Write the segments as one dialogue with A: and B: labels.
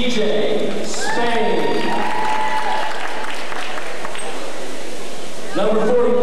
A: CJ Spain. Number 41,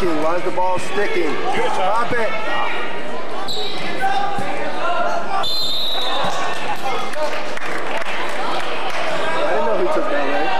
B: sticking. Why is the ball sticking? Stop it. I didn't know he took that, right?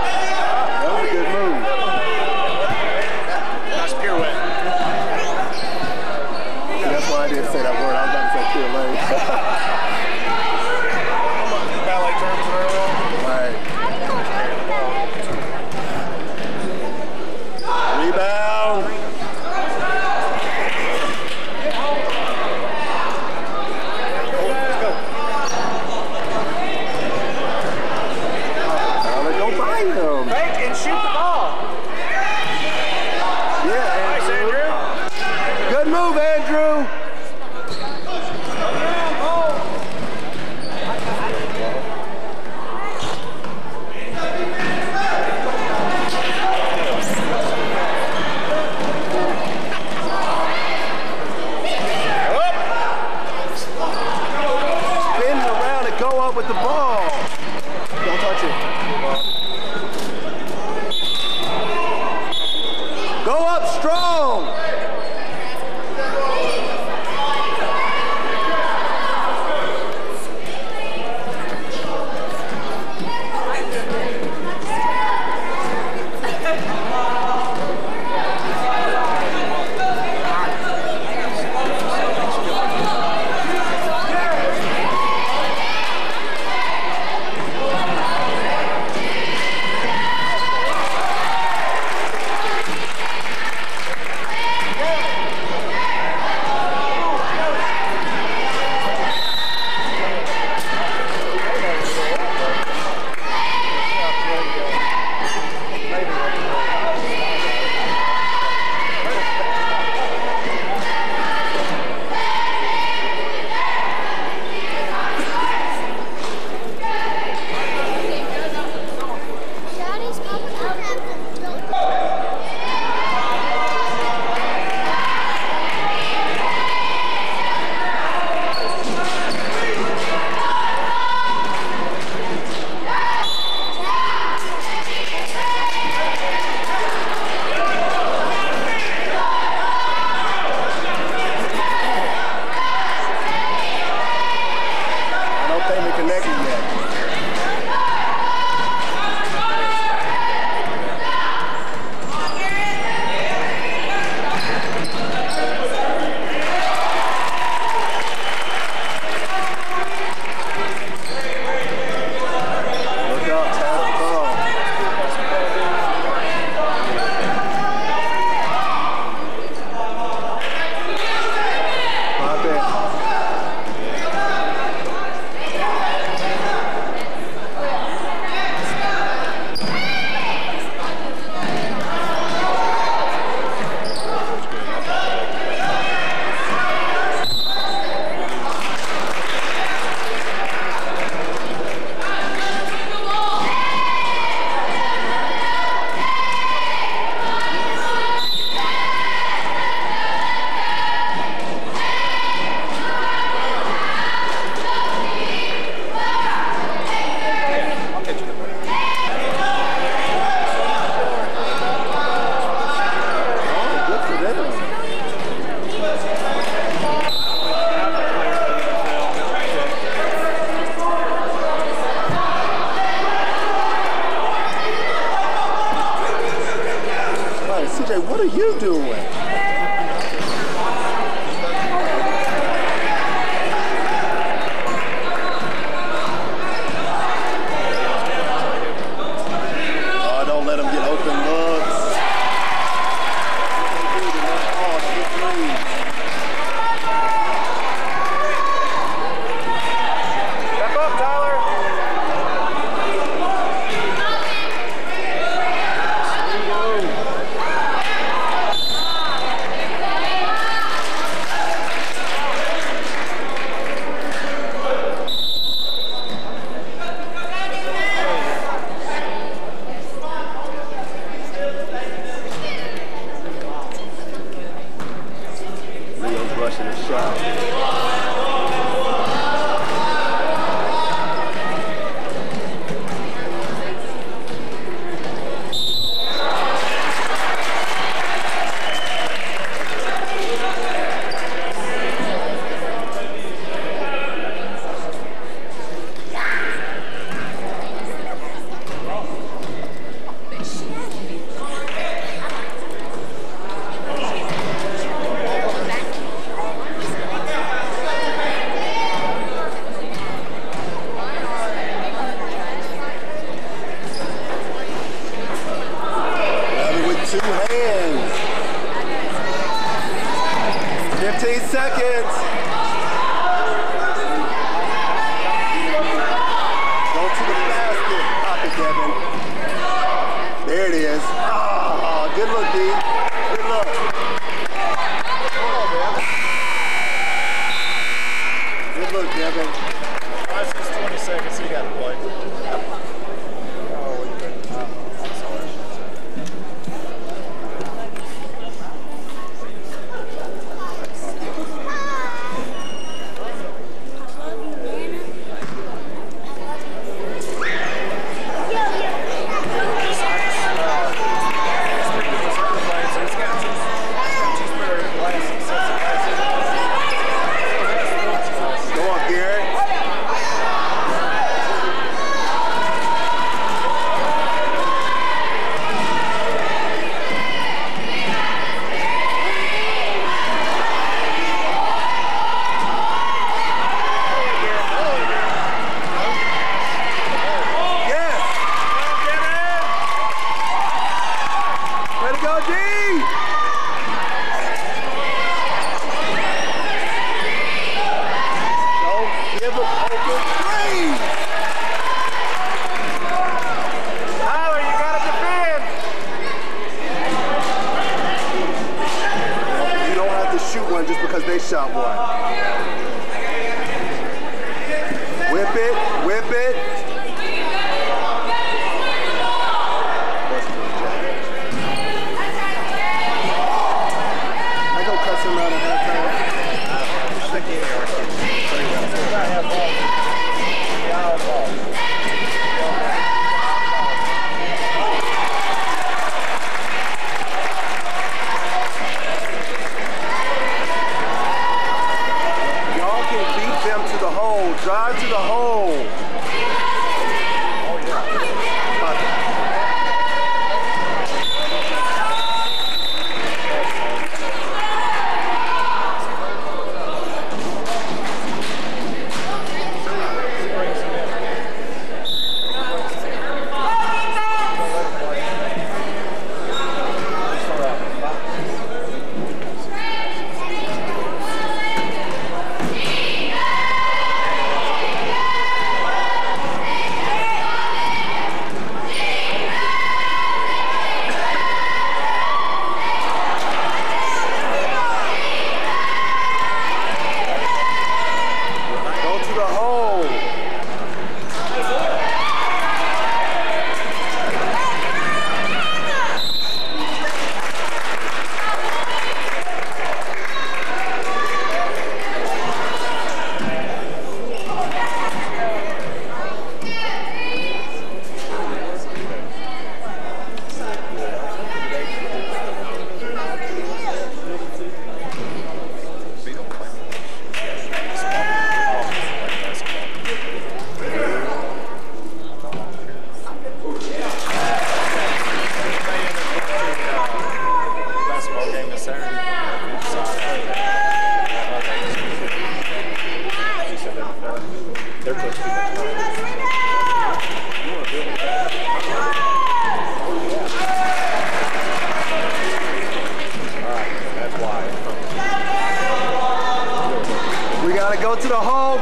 B: What are you doing?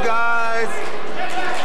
B: Guys.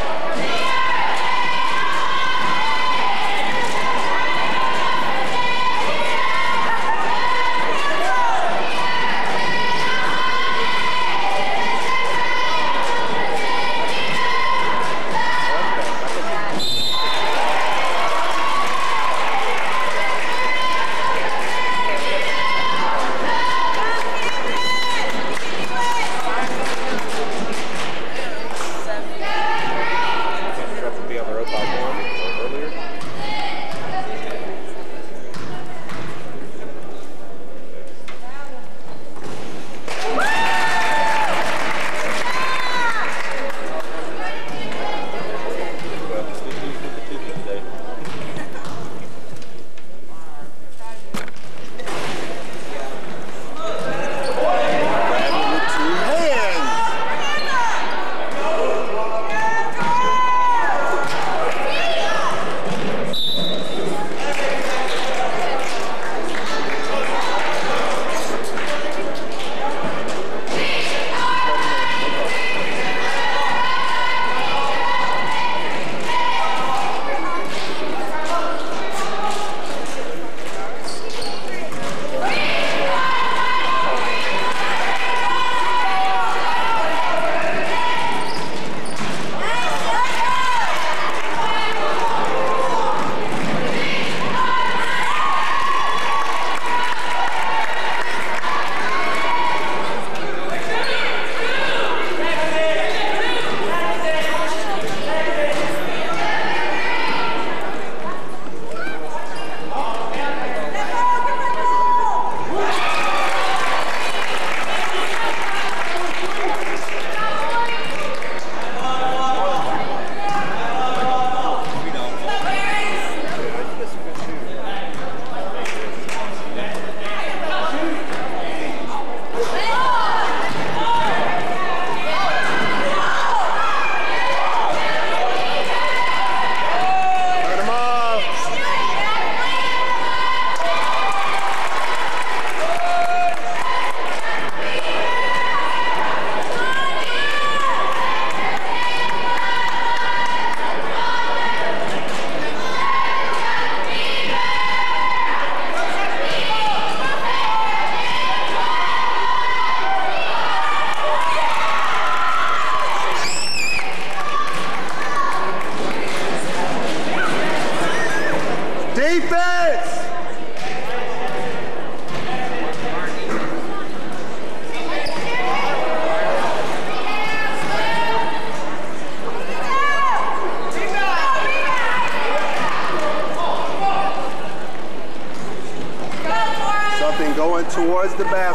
B: The basket.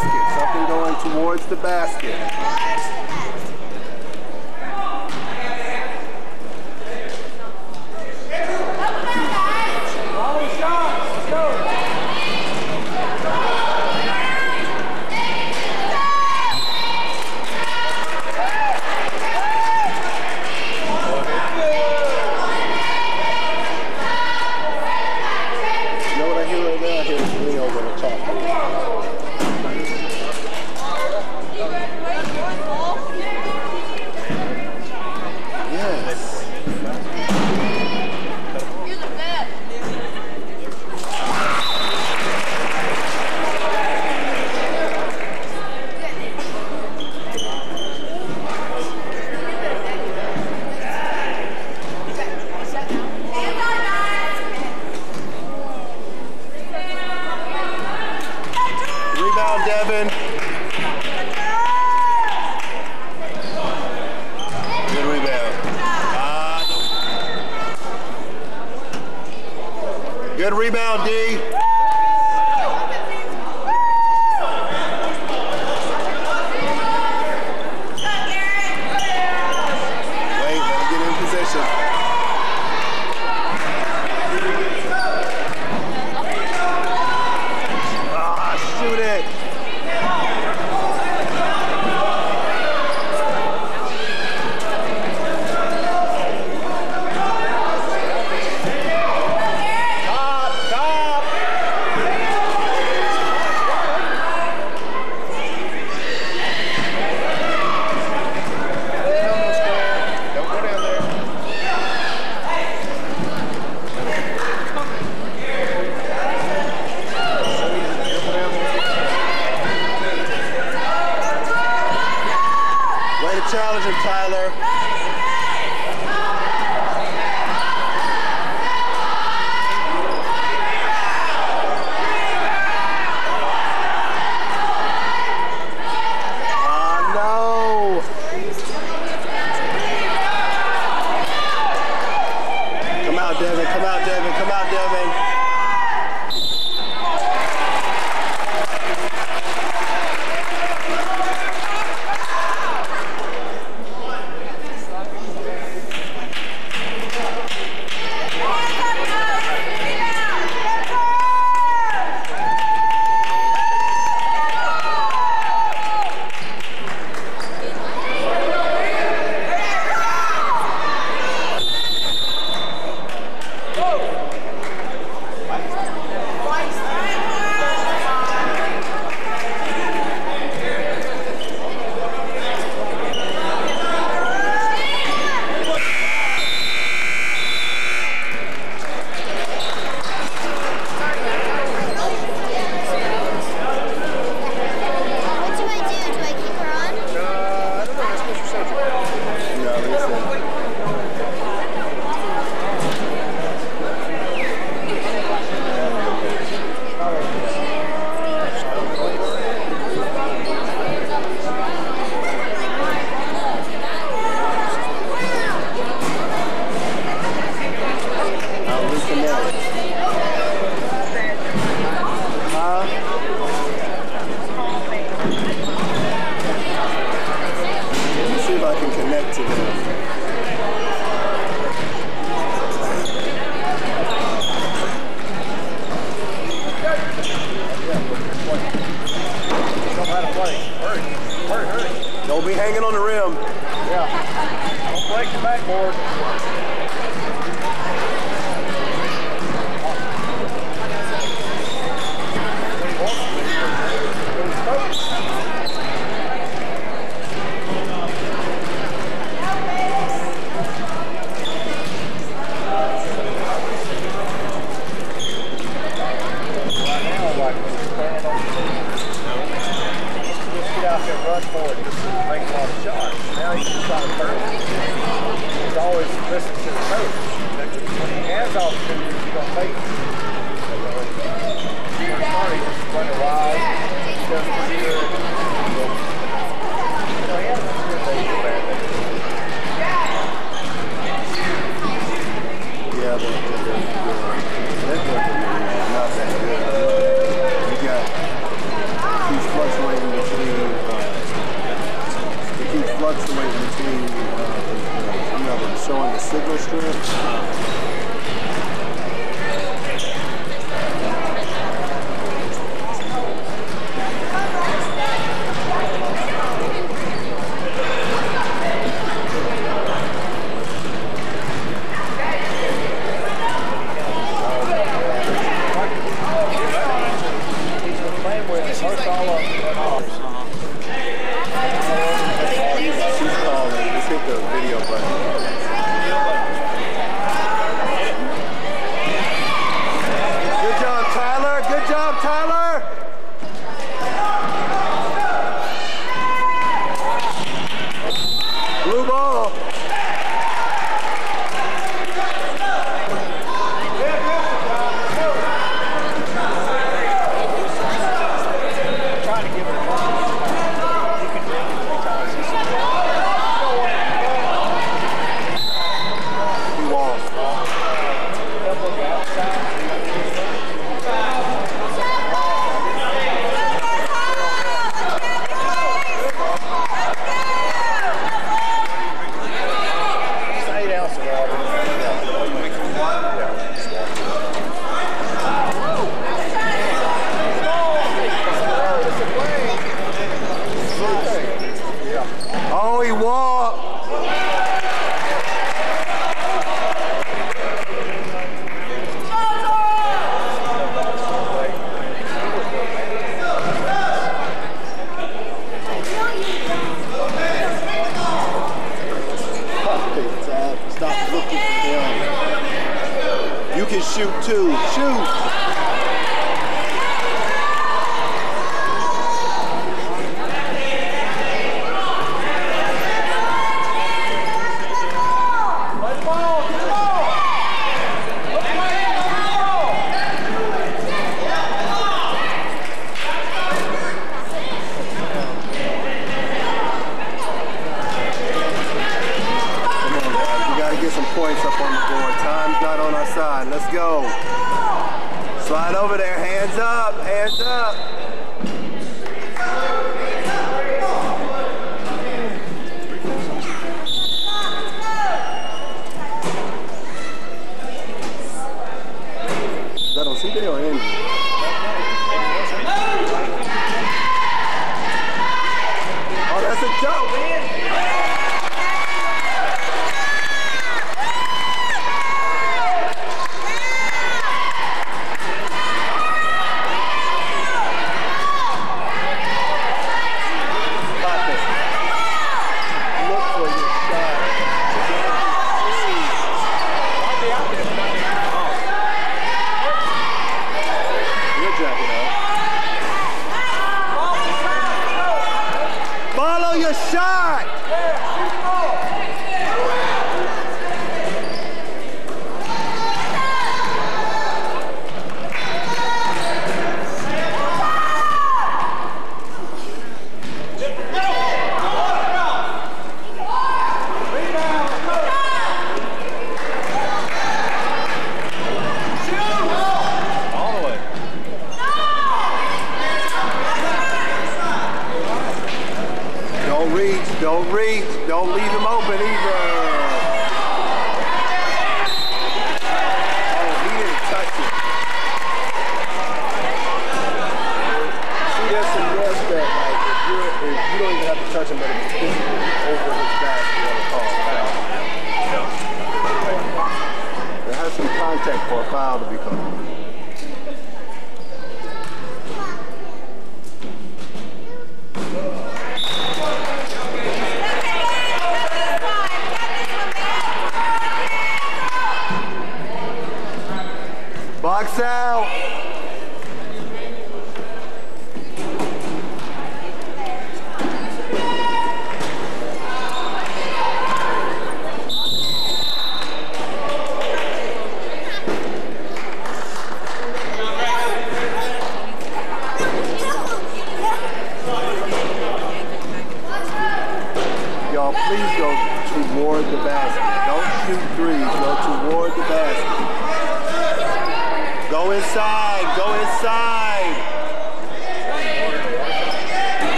B: Is that on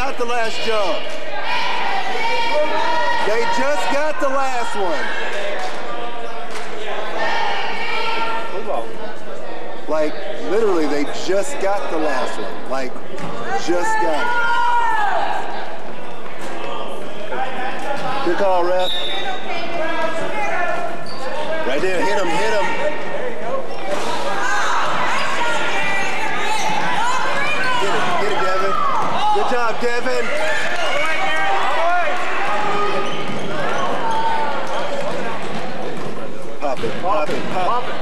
B: got the last jump. They just got the last one. Like, literally, they just got the last one. Like, just got it. Good call, ref. Right there, hit him, hit him. Pop it. Pop it.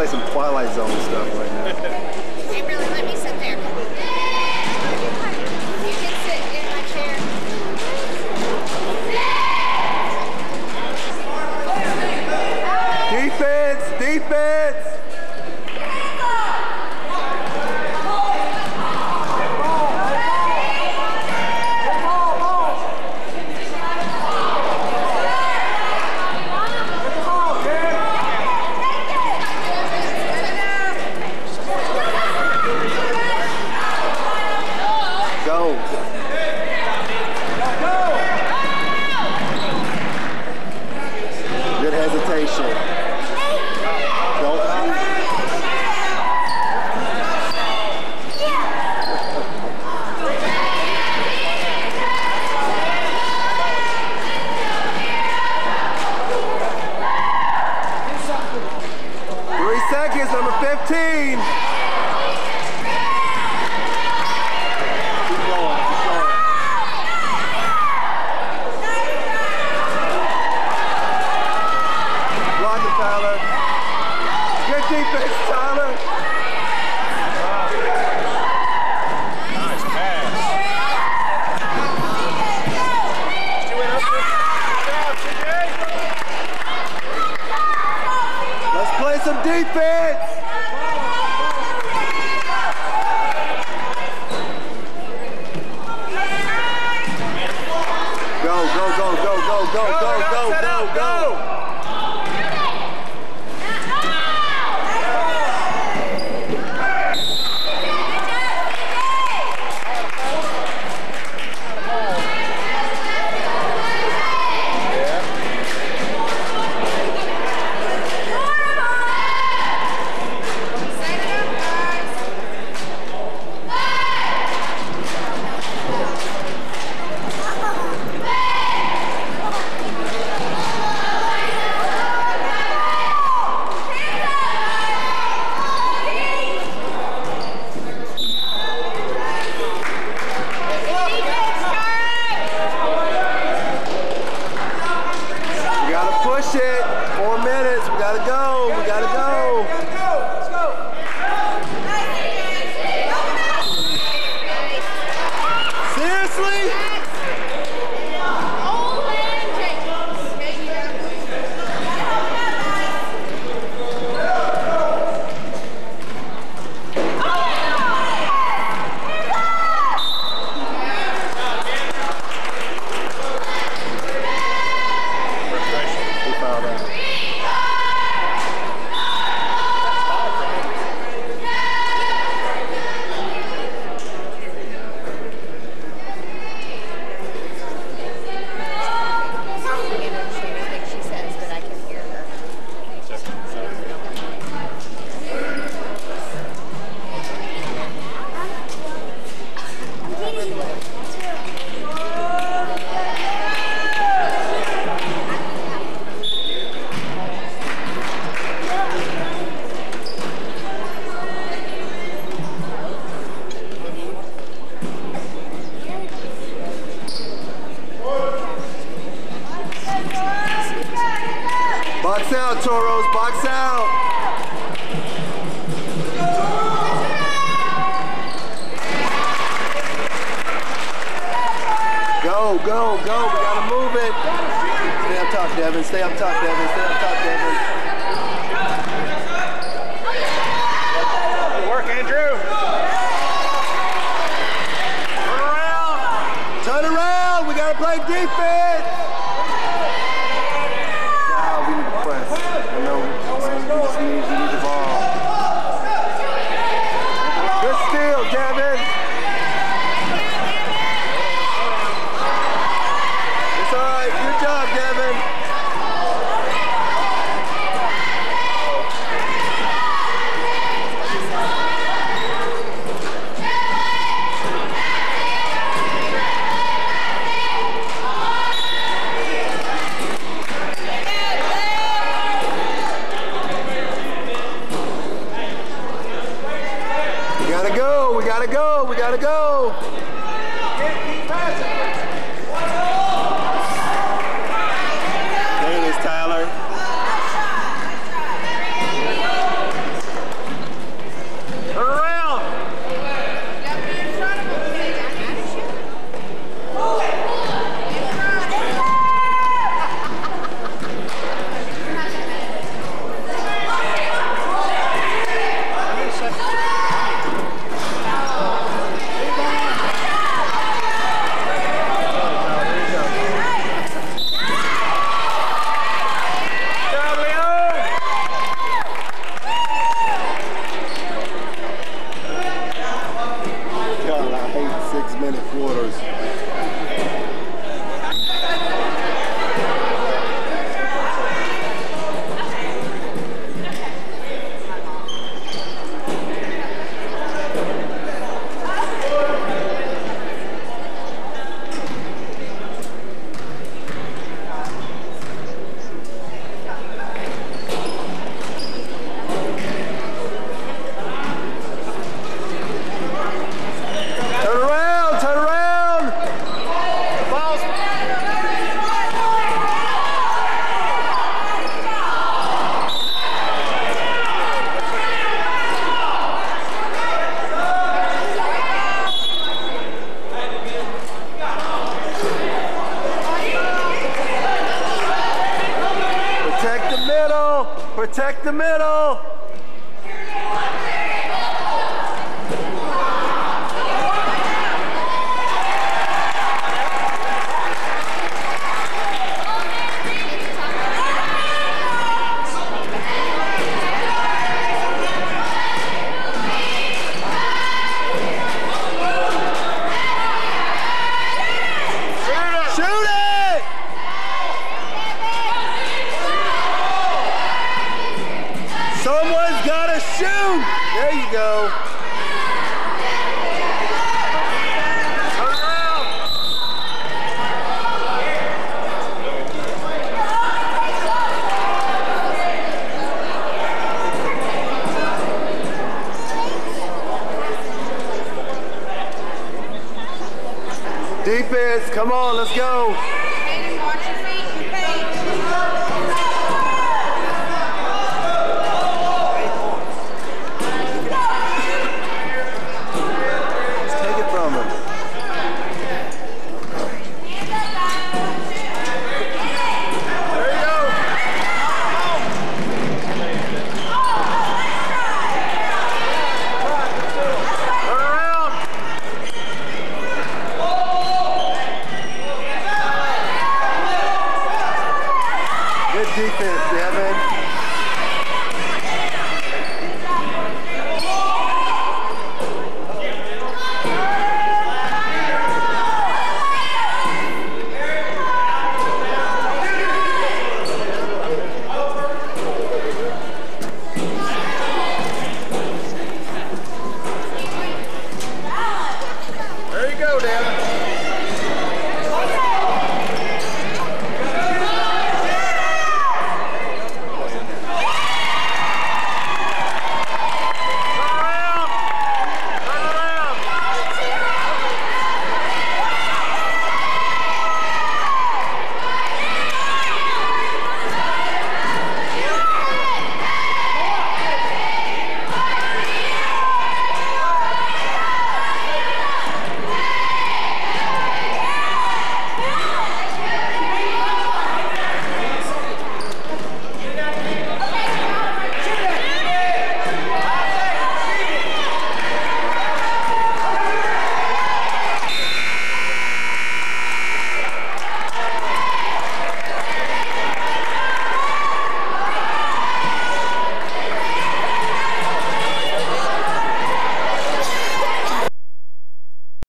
B: Play some Twilight Zone stuff right now.